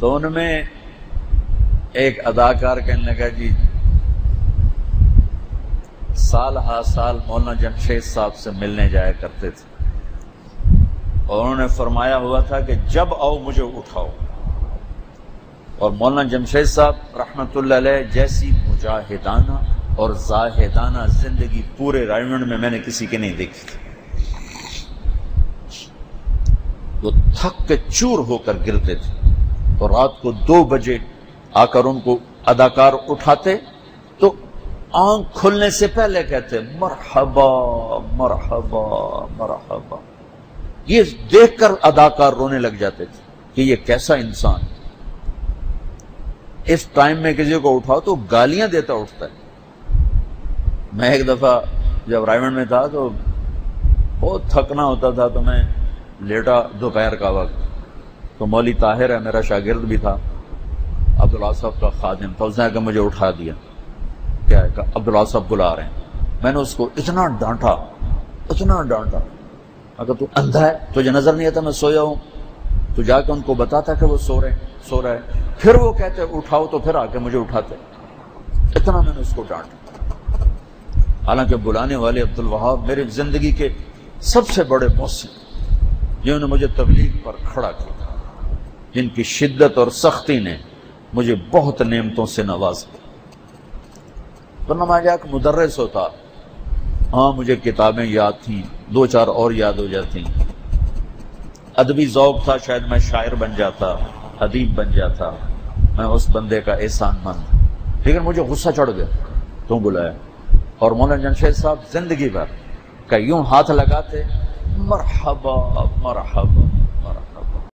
تو ان میں ایک اداکار کہنے لگا جی سال ہا سال مولانا جمشید صاحب سے ملنے جایا کرتے تھے۔ اور انہوں نے فرمایا ہوا تھا کہ جب آؤ مجھے اٹھاؤ۔ اور مولانا جمشید صاحب رحمت اللہ علیہ جیسی مجاہدانہ اور زاہدانہ زندگی پورے رائمنڈ میں میں نے کسی کے نہیں دیکھی تھی۔ وہ تھک کے چور ہو کر گرتے تھے۔ اور رات کو دو بجے آ کر ان کو اداکار اٹھاتے تو آنکھ کھلنے سے پہلے کہتے مرحبا مرحبا مرحبا۔ یہ دیکھ کر اداکار رونے لگ جاتے تھے کہ یہ کیسا انسان اس ٹائم میں کسی کو اٹھاؤ تو گالیاں دیتا اٹھتا ہے۔ میں ایک دفعہ جب رائمنڈ میں تھا تو بہت تھکنا ہوتا تھا تو میں لیٹا دوپہر کا وقت۔ تو مولی طاہر ہے، میرا شاگرد بھی تھا۔ عبداللہ صاحب کا خادم تھا، اس نے کہ مجھے اٹھا دیا کیا ہے کہ عبداللہ صاحب بلا رہے ہیں۔ میں نے اس کو اتنا ڈانٹا اتنا ڈانٹا۔ اگر تو اندھا ہے، تجھے نظر نہیں آتا، میں سویا ہوں۔ تو جا کے ان کو بتاتا کہ وہ سو رہے ہیں، سو رہا ہے۔ پھر وہ کہتے اٹھاؤ تو پھر آ کے مجھے اٹھاتے۔ اتنا میں نے اس کو ڈانٹا۔ حالانکہ بلانے والے عبد الوہاب میری زندگی کے سب سے بڑے موسم جنہوں نے مجھے تبلیغ پر کھڑا کیا۔ جن کی شدت اور سختی نے مجھے بہت نعمتوں سے نواز کیا۔ ورنہ میں ایک مدرس ہوتا۔ ہاں مجھے کتابیں یاد تھیں، دو چار اور یاد ہو جاتی۔ ادبی ذوق تھا، شاید میں شاعر بن جاتا، ادیب بن جاتا، میں اس بندے کا احسان مند۔ لیکن مجھے غصہ چڑھ گیا۔ تم بلایا۔ اور مولانا جمشید صاحب زندگی بھر کا یوں ہاتھ لگاتے، مرحبا مرحبا۔